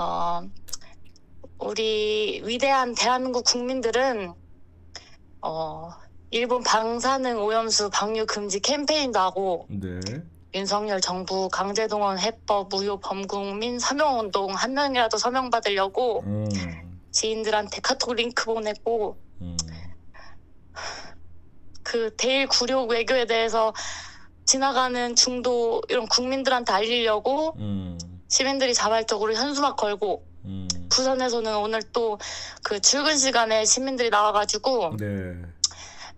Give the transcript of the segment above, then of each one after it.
어, 우리 위대한 대한민국 국민들은 어, 일본 방사능 오염수 방류 금지 캠페인도 하고 네. 윤석열 정부 강제동원 해법 무효 범국민 서명운동 한 명이라도 서명받으려고 음. 지인들한테 카톡 링크 보내고 음. 그 대일 굴욕 외교에 대해서 지나가는 중도 이런 국민들한테 알리려고 음. 시민들이 자발적으로 현수막 걸고 음. 부산에서는 오늘 또 그 출근 시간에 시민들이 나와가지고 네.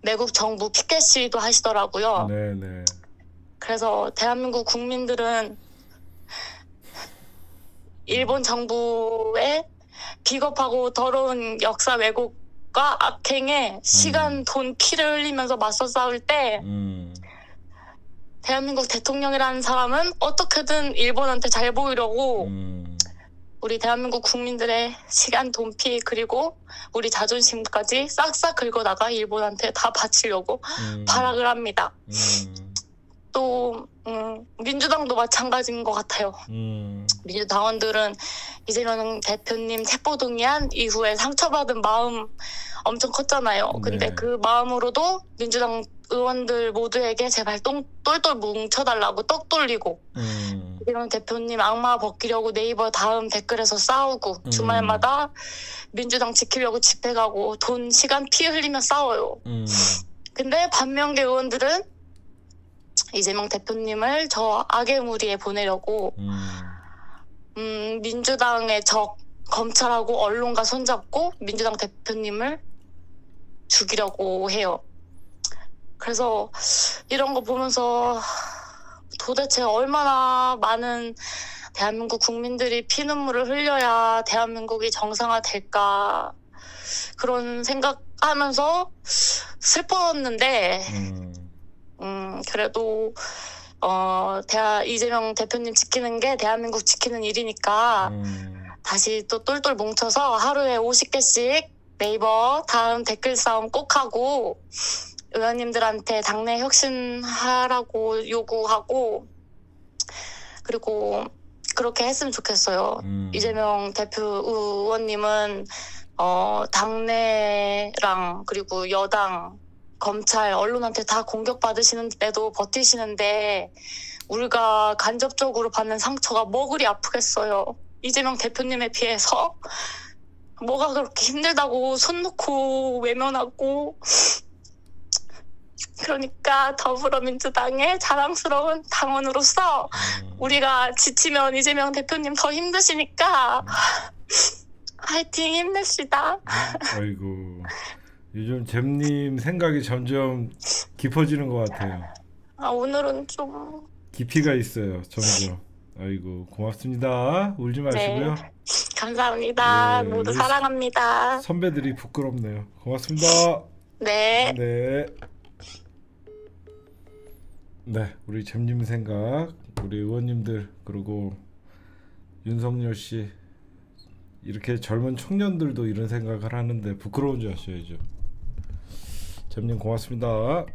매국 정부 피켓 시위도 하시더라고요. 네, 네. 그래서 대한민국 국민들은 일본 정부의 비겁하고 더러운 역사 왜곡과 악행에 시간, 돈, 피를 흘리면서 맞서 싸울 때 음. 대한민국 대통령이라는 사람은 어떻게든 일본한테 잘 보이려고 음. 우리 대한민국 국민들의 시간, 돈, 피 그리고 우리 자존심까지 싹싹 긁어다가 일본한테 다 바치려고 음. 발악을 합니다. 음. 또 음, 민주당도 마찬가지인 것 같아요. 음. 민주당원들은 이재명 대표님 체포동의안 이후에 상처받은 마음 엄청 컸잖아요. 근데 네. 그 마음으로도 민주당 의원들 모두에게 제발 똥, 똘똘 뭉쳐달라고 떡 돌리고 음. 이재명 대표님 악마 벗기려고 네이버 다음 댓글에서 싸우고 음. 주말마다 민주당 지키려고 집회 가고 돈, 시간, 피 흘리며 싸워요. 음. 근데 반면계 의원들은 이재명 대표님을 저 악의 무리에 보내려고 음. 음, 민주당의 적 검찰하고 언론과 손잡고 민주당 대표님을 죽이려고 해요. 그래서 이런 거 보면서 도대체 얼마나 많은 대한민국 국민들이 피눈물을 흘려야 대한민국이 정상화 될까 그런 생각하면서 슬펐는데 음. 음, 그래도, 어, 대하, 이재명 대표님 지키는 게 대한민국 지키는 일이니까 음. 다시 또 똘똘 뭉쳐서 하루에 50개씩 네이버 다음 댓글 싸움 꼭 하고 의원님들한테 당내 혁신하라고 요구하고 그리고 그렇게 했으면 좋겠어요. 음. 이재명 대표 의원님은 어 당내랑 그리고 여당 검찰 언론한테 다 공격받으시는데도 버티시는데 우리가 간접적으로 받는 상처가 뭐 그리 아프겠어요. 이재명 대표님에 비해서 뭐가 그렇게 힘들다고 손 놓고 외면하고 그러니까 더불어민주당의 자랑스러운 당원으로서 음. 우리가 지치면 이재명 대표님 더 힘드시니까 화이팅 힘냅시다. 아이고. 요즘 잼님 생각이 점점 깊어지는 것 같아요. 아, 오늘은 좀 깊이가 있어요. 점점. 아이고 고맙습니다. 울지 마시고요. 감사합니다. 네, 모두 사랑합니다. 선배들이 부끄럽네요. 고맙습니다. 네. 네. 네, 우리 잼님 생각, 우리 의원님들 그리고 윤석열 씨 이렇게 젊은 청년들도 이런 생각을 하는데 부끄러운 줄 아셔야죠. 잼님 고맙습니다.